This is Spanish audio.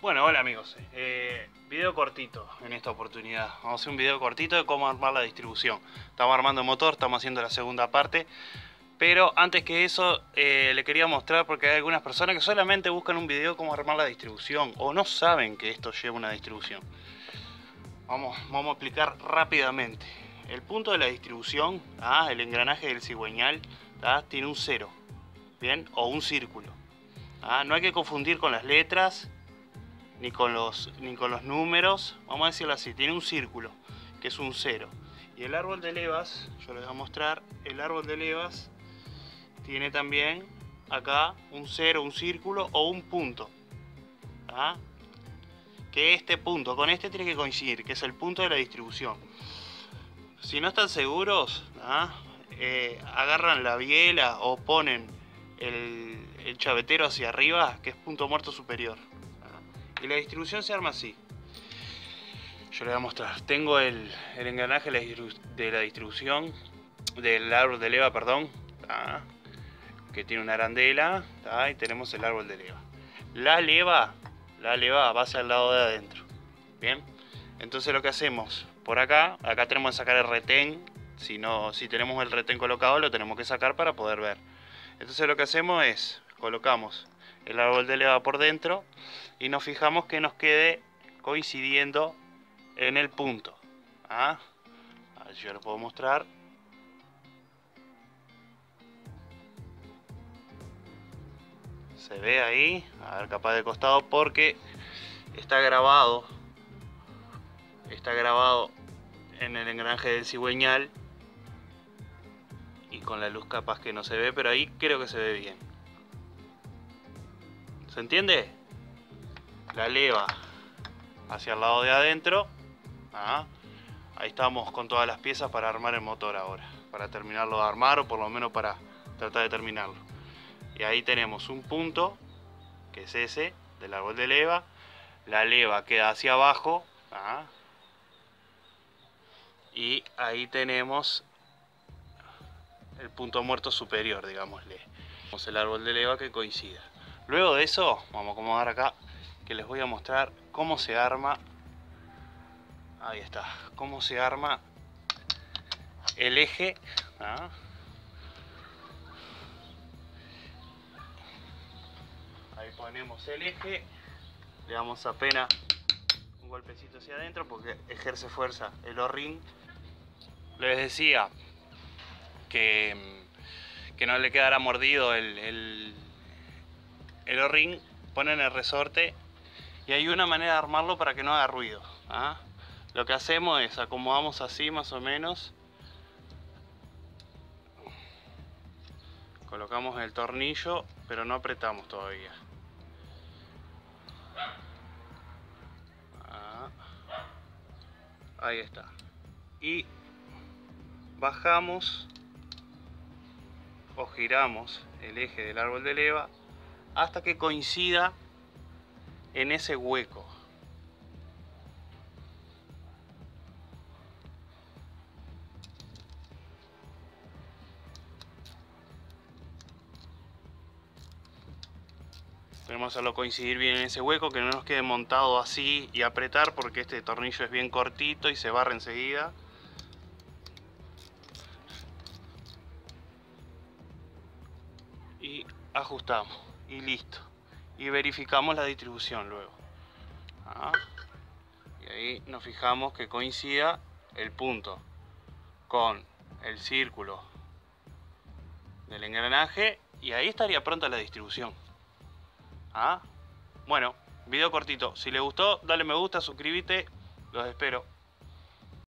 Bueno, hola amigos. Eh, video cortito en esta oportunidad. Vamos a hacer un video cortito de cómo armar la distribución. Estamos armando motor, estamos haciendo la segunda parte. Pero antes que eso, eh, le quería mostrar porque hay algunas personas que solamente buscan un video cómo armar la distribución o no saben que esto lleva una distribución. Vamos, vamos a explicar rápidamente. El punto de la distribución, ah, el engranaje del cigüeñal, tiene un cero, ¿bien? O un círculo. Ah, no hay que confundir con las letras ni con, los, ni con los números. Vamos a decirlo así, tiene un círculo, que es un cero. Y el árbol de levas, yo les voy a mostrar, el árbol de levas tiene también acá un cero, un círculo o un punto. Que este punto, con este tiene que coincidir, que es el punto de la distribución. Si no están seguros, eh, agarran la biela o ponen el, el chavetero hacia arriba, que es punto muerto superior. Y la distribución se arma así. Yo le voy a mostrar. Tengo el, engranaje de la distribución del árbol de leva, perdón, que tiene una arandela y tenemos el árbol de leva. La leva, la leva va hacia el lado de adentro. Bien, entonces lo que hacemos por acá, acá tenemos que sacar el retén. Si, no, si tenemos el retén colocado, lo tenemos que sacar para poder ver. Entonces lo que hacemos es colocamos el árbol de leva por dentro y nos fijamos que nos quede coincidiendo en el punto. ¿Ah? yo lo puedo mostrar. Se ve ahí, a ver capaz de costado porque está grabado, está grabado en el engranaje del cigüeñal y con la luz capaz que no se ve, pero ahí creo que se ve bien. ¿Se entiende? La leva hacia el lado de adentro. Ah, ahí estamos con todas las piezas para armar el motor ahora. Para terminarlo de armar o por lo menos para tratar de terminarlo. Y ahí tenemos un punto, que es ese, del árbol de leva. La leva queda hacia abajo. Ah, y ahí tenemos el punto muerto superior, digámosle. Tenemos el árbol de leva que coincida. Luego de eso, vamos a acomodar acá, que les voy a mostrar cómo se arma, ahí está, cómo se arma el eje, ¿ah? ahí ponemos el eje, le damos apenas un golpecito hacia adentro porque ejerce fuerza el o-ring. Les decía que, que no le quedara mordido el O-ring, ponen el resorte y hay una manera de armarlo para que no haga ruido. ¿ah? Lo que hacemos es acomodamos así más o menos. Colocamos el tornillo, pero no apretamos todavía. Ah. Ahí está. Y bajamos o giramos el eje del árbol de leva hasta que coincida en ese hueco. Tenemos que hacerlo coincidir bien en ese hueco, que no nos quede montado así y apretar porque este tornillo es bien cortito y se barra enseguida. Y ajustamos y listo. Y verificamos la distribución luego. Ah, y ahí nos fijamos que coincida el punto con el círculo del engranaje y ahí estaría pronta la distribución. Ah, bueno, video cortito. Si le gustó, dale me gusta, suscríbete. Los espero.